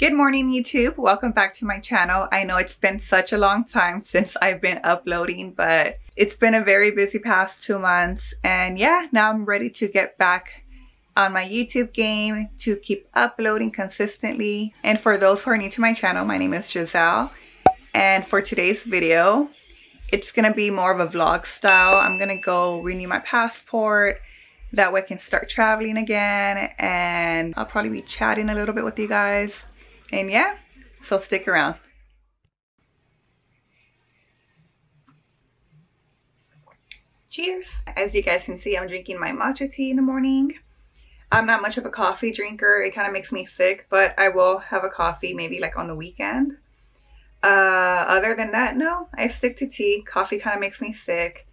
Good morning YouTube, welcome back to my channel. I know it's been such a long time since I've been uploading, but it's been a very busy past two months. And yeah, now I'm ready to get back on my YouTube game to keep uploading consistently. And for those who are new to my channel, my name is Jizzelle. And for today's video, it's gonna be more of a vlog style. I'm gonna go renew my passport. That way I can start traveling again. And I'll probably be chatting a little bit with you guys. And yeah, so stick around. Cheers! As you guys can see, I'm drinking my matcha tea in the morning. I'm not much of a coffee drinker. It kind of makes me sick, but I will have a coffee maybe like on the weekend. Uh, other than that, no, I stick to tea. Coffee kind of makes me sick,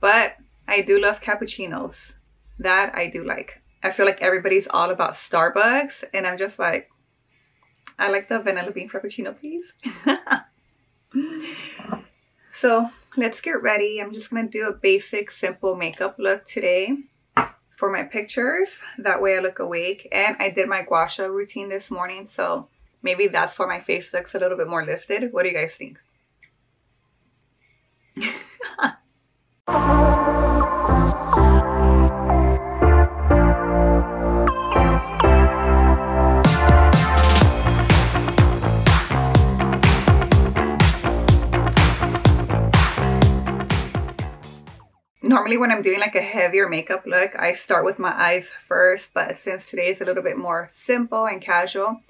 but I do love cappuccinos. That I do like. I feel like everybody's all about Starbucks, and I'm just like, I like the vanilla bean frappuccino, please. so let's get ready. I'm just going to do a basic, simple makeup look today for my pictures. That way I look awake. And I did my gua sha routine this morning. So maybe that's why my face looks a little bit more lifted. What do you guys think? normally when I'm doing like a heavier makeup look, I start with my eyes first, but since today is a little bit more simple and casual,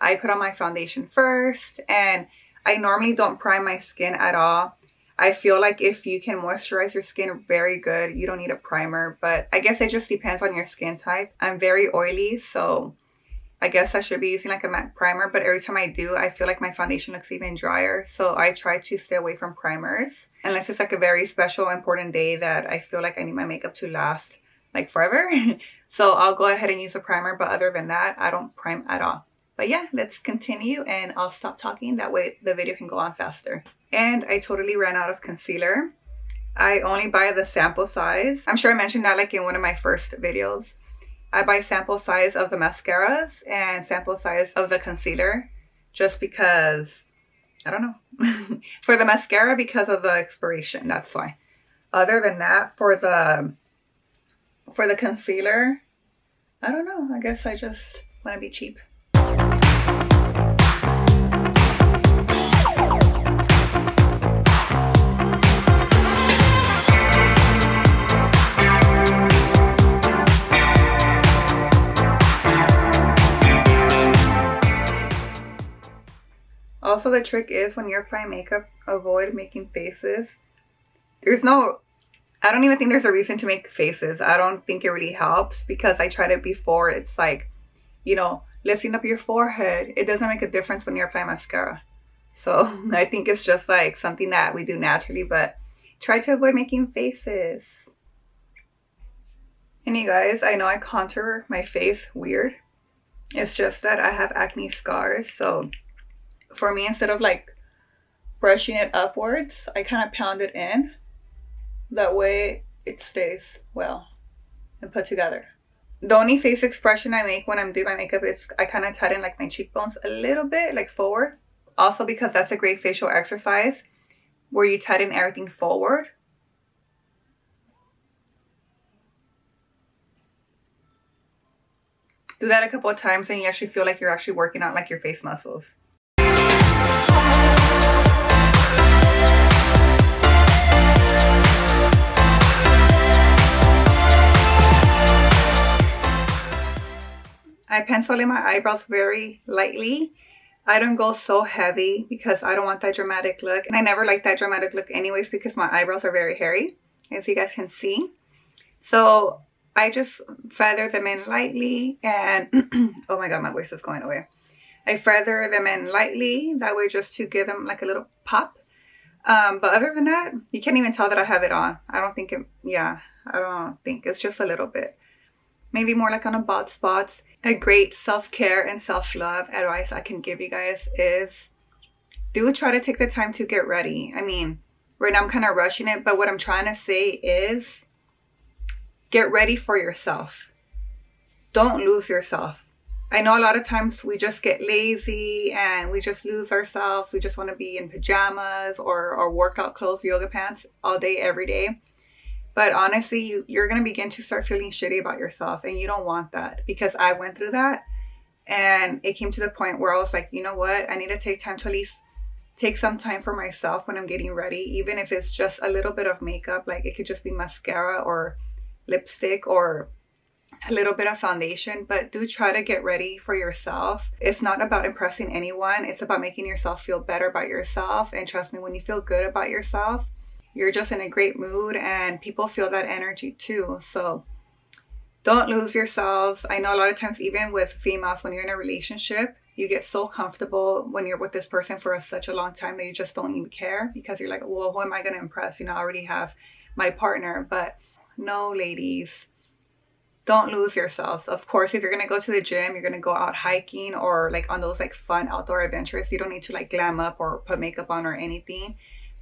I put on my foundation first and I normally don't prime my skin at all. I feel like if you can moisturize your skin very good, you don't need a primer, but I guess it just depends on your skin type. I'm very oily, so I guess I should be using like a matte primer, but every time I do, I feel like my foundation looks even drier. So I try to stay away from primers unless it's like a very special, important day that I feel like I need my makeup to last like forever. so I'll go ahead and use a primer, but other than that, I don't prime at all. But yeah, let's continue and I'll stop talking. That way the video can go on faster. And I totally ran out of concealer. I only buy the sample size. I'm sure I mentioned that like in one of my first videos. I buy sample size of the mascaras and sample size of the concealer just because, I don't know. for the mascara because of the expiration, that's why. Other than that, for the, for the concealer, I don't know. I guess I just want to be cheap. Also, the trick is when you're applying makeup, avoid making faces. There's no, I don't even think there's a reason to make faces. I don't think it really helps because I tried it before. It's like, you know, lifting up your forehead. It doesn't make a difference when you're applying mascara. So mm-hmm. I think it's just like something that we do naturally, but try to avoid making faces. And you guys, I know I contour my face weird. It's just that I have acne scars, so for me, instead of like brushing it upwards, I kind of pound it in. That way it stays well and put together. The only face expression I make when I'm doing my makeup is I kind of tighten like my cheekbones a little bit, like forward. Also because that's a great facial exercise where you tighten everything forward. Do that a couple of times and you actually feel like you're actually working out like your face muscles. I pencil in my eyebrows very lightly. I don't go so heavy because I don't want that dramatic look. And I never like that dramatic look anyways because my eyebrows are very hairy, as you guys can see. So I just feather them in lightly and, oh my god, my voice is going away. I feather them in lightly, that way just to give them like a little pop. Um, but other than that, you can't even tell that I have it on. I don't think it, yeah, I don't think. It's just a little bit. Maybe more like on a bald spots. A great self-care and self-love advice I can give you guys is do try to take the time to get ready. I mean, right now I'm kind of rushing it, but what I'm trying to say is get ready for yourself. Don't lose yourself. I know a lot of times we just get lazy and we just lose ourselves. We just want to be in pajamas or, or workout clothes, yoga pants all day, every day. But honestly, you, you're going to begin to start feeling shitty about yourself and you don't want that because I went through that and it came to the point where I was like, you know what? I need to take time to at least take some time for myself when I'm getting ready, even if it's just a little bit of makeup, like it could just be mascara or lipstick or a little bit of foundation, but do try to get ready for yourself. It's not about impressing anyone, it's about making yourself feel better about yourself. And trust me, when you feel good about yourself, you're just in a great mood and people feel that energy too. So don't lose yourselves. I know a lot of times, even with females, when you're in a relationship, you get so comfortable when you're with this person for a, such a long time that you just don't even care because you're like, well, who am I going to impress? You know, I already have my partner. But no, ladies, don't lose yourselves. Of course, if you're gonna go to the gym, you're gonna go out hiking or like on those like fun outdoor adventures. You don't need to like glam up or put makeup on or anything.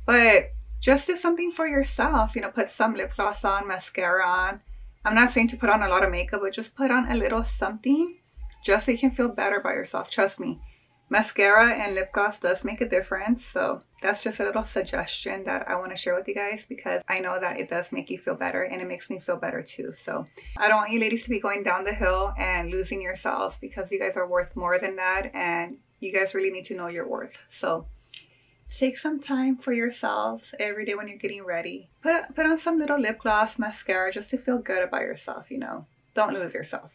But just do something for yourself. You know, put some lip gloss on, mascara on. I'm not saying to put on a lot of makeup, but just put on a little something just so you can feel better about yourself. Trust me, mascara and lip gloss does make a difference. So that's just a little suggestion that I want to share with you guys because I know that it does make you feel better and it makes me feel better too. So I don't want you ladies to be going down the hill and losing yourselves because you guys are worth more than that and you guys really need to know your worth. So take some time for yourselves every day when you're getting ready. Put, put on some little lip gloss, mascara just to feel good about yourself, you know. Don't lose yourself.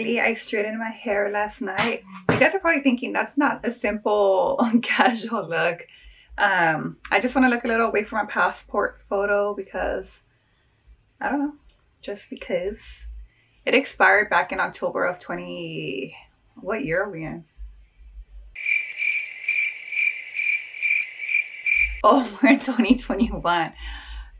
I straightened my hair last night. You guys are probably thinking that's not a simple casual look. Um, I just want to look a little away from my passport photo because, I don't know, just because. It expired back in October of 20, what year are we in? Oh, we're in 2021.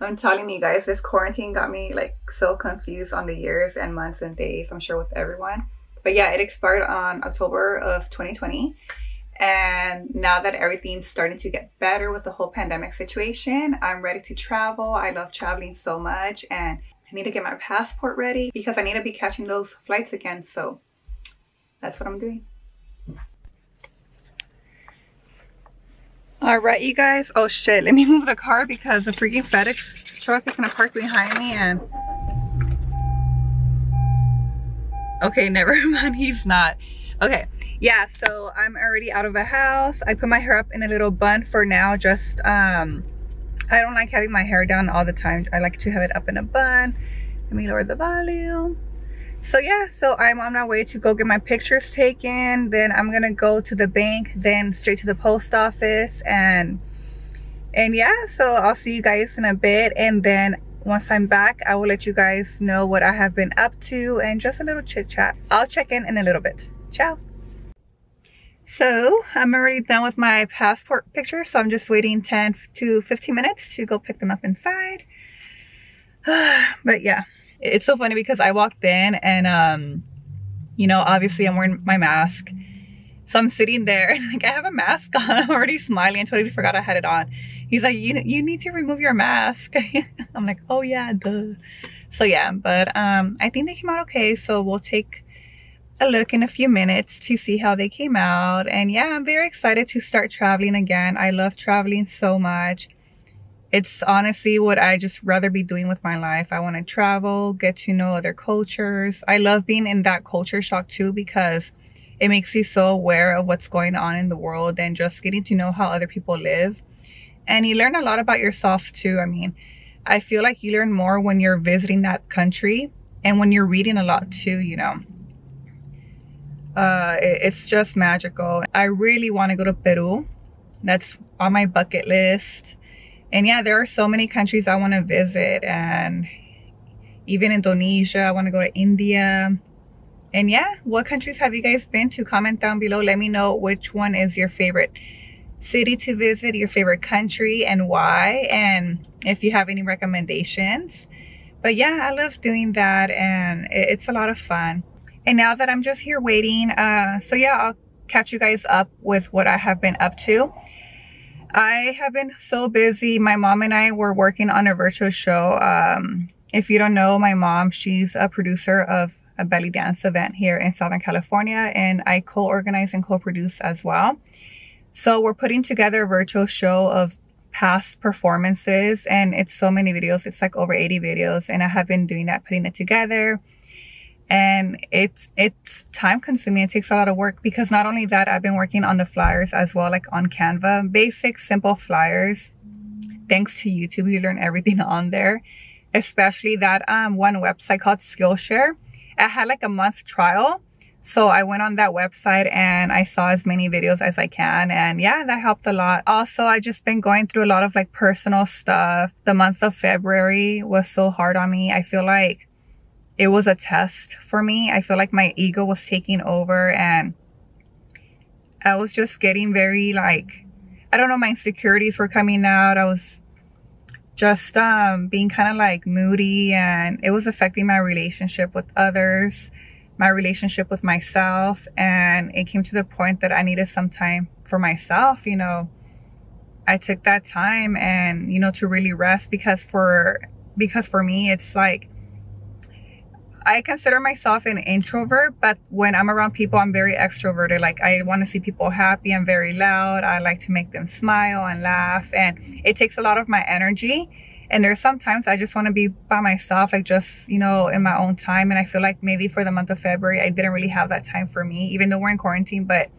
I'm telling you guys, this quarantine got me like so confused on the years and months and days, I'm sure with everyone. But yeah, it expired on October of 2020. And now that everything's starting to get better with the whole pandemic situation, I'm ready to travel. I love traveling so much and I need to get my passport ready because I need to be catching those flights again. So that's what I'm doing. All right, you guys. Oh shit, let me move the car because the freaking FedEx truck is gonna park behind me and... Okay, never mind, he's not. Okay, yeah, so I'm already out of the house. I put my hair up in a little bun for now, just, um, I don't like having my hair down all the time. I like to have it up in a bun. Let me lower the volume so yeah so i'm on my way to go get my pictures taken. Then i'm gonna go to the bank then straight to the post office and and yeah so i'll see you guys in a bit. And then once i'm back i will let you guys know what i have been up to and just a little chit chat. I'll check in in a little bit. Ciao. So i'm already done with my passport picture so i'm just waiting 10 to 15 minutes to go pick them up inside. But yeah it's so funny because I walked in and um, you know, obviously I'm wearing my mask. So I'm sitting there and like I have a mask on. I'm already smiling. I totally forgot I had it on. He's like, you you need to remove your mask. I'm like, oh yeah, duh. So yeah, but um, I think they came out okay. So we'll take a look in a few minutes to see how they came out. And yeah, I'm very excited to start traveling again. I love traveling so much it's honestly what I just rather be doing with my life. I want to travel, get to know other cultures. I love being in that culture shock too because it makes you so aware of what's going on in the world and just getting to know how other people live. And you learn a lot about yourself too. I mean, I feel like you learn more when you're visiting that country and when you're reading a lot too, you know. Uh, it's just magical. I really want to go to Peru. That's on my bucket list and yeah there are so many countries i want to visit and even Indonesia. I want to go to India. And yeah, what countries have you guys been to? Comment down below. Let me know which one is your favorite city to visit, your favorite country, and why. And if you have any recommendations. But yeah, I love doing that and it's a lot of fun. And now that I'm just here waiting, uh, so yeah, I'll catch you guys up with what I have been up to. I have been so busy. My mom and I were working on a virtual show. Um, if you don't know my mom, she's a producer of a belly dance event here in Southern California and I co-organize and co-produce as well. So we're putting together a virtual show of past performances and it's so many videos. It's like over 80 videos and I have been doing that, putting it together. And it's it's time consuming. It takes a lot of work because not only that, I've been working on the flyers as well, like on Canva, basic, simple flyers. Thanks to YouTube, you learn everything on there, especially that um, one website called Skillshare. I had like a month trial so I went on that website and I saw as many videos as I can. And yeah, that helped a lot. Also, I just been going through a lot of like personal stuff. The month of February was so hard on me. I feel like it was a test for me. I feel like my ego was taking over and I was just getting very like, I don't know, my insecurities were coming out. I was just um, being kind of like moody and it was affecting my relationship with others my relationship with myself and it came to the point that I needed some time for myself, you know. I took that time and you know to really rest because for because for me it's like I consider myself an introvert, but when I'm around people, I'm very extroverted. Like I want to see people happy. I'm very loud. I like to make them smile and laugh. And it takes a lot of my energy. And there's sometimes I just want to be by myself, like just, you know, in my own time. And I feel like maybe for the month of February, I didn't really have that time for me, even though we're in quarantine, but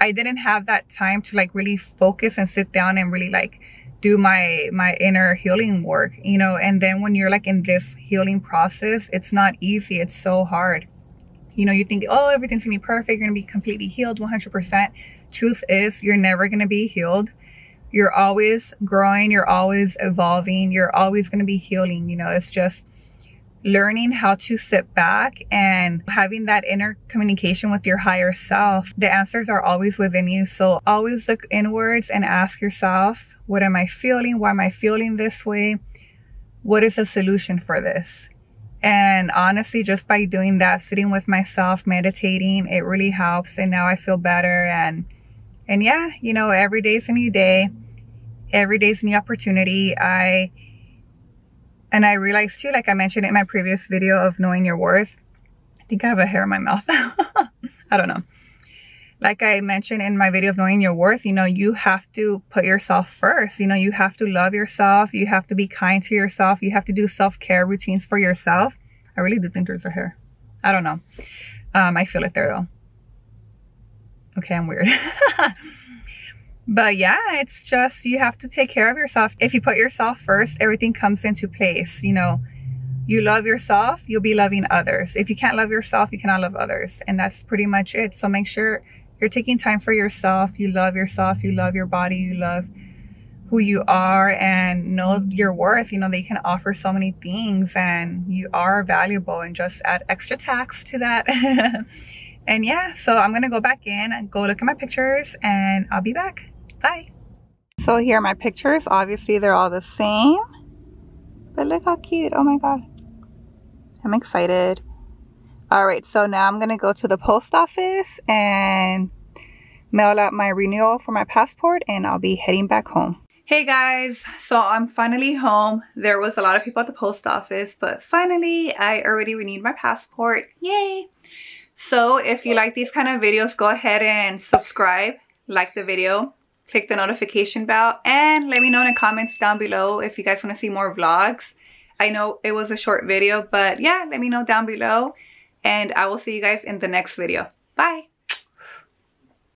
I didn't have that time to like really focus and sit down and really like do my my inner healing work you know and then when you're like in this healing process it's not easy. It's so hard. You know you think oh everything's gonna be perfect. You're gonna be completely healed 100% truth is you're never gonna be healed. You're always growing, you're always evolving, you're always to be healing. You know, it's just learning how to sit back and having that inner communication with your higher self. The answers are always within you. So always look inwards and ask yourself, what am I feeling? Why am I feeling this way? What is the solution for this? And honestly, just by doing that, sitting with myself, meditating, it really helps. And now I feel better. And, and yeah, you know, every day is a new day every day is a new opportunity. I and I realized too, like I mentioned in my previous video of knowing your worth. I think I have a hair in my mouth. I don't know. Like I mentioned in my video of knowing your worth, you know, you have to put yourself first. You know, you have to love yourself. You have to be kind to yourself. You have to do self-care routines for yourself. I really do think there's a hair. I don't know. Um, I feel it there though. Okay, I'm weird. But yeah, it's just you have to take care of yourself. If you put yourself first, everything comes into place. You know, you love yourself, you'll be loving others. If you can't love yourself, you cannot love others. And that's pretty much it. So make sure you're taking time for yourself. You love yourself, you love your body, you love who you are and know your worth. You know, they can offer so many things and you are valuable and just add extra tax to that. and yeah, so I'm going to go back in and go look at my pictures and I'll be back. Bye. So here are my pictures. Obviously, they're all the same. But look how cute. Oh my god. I'm excited. Alright, so now I'm going to go to the post office and mail out my renewal for my passport and I'll be heading back home. Hey guys, so I'm finally home. There was a lot of people at the post office, but finally I already renewed my passport. Yay! So if you like these kind of videos, go ahead and subscribe, like the video, click the notification bell and let me know in the comments down below if you guys want to see more vlogs. I know it was a short video, but yeah, let me know down below and I will see you guys in the next video. Bye!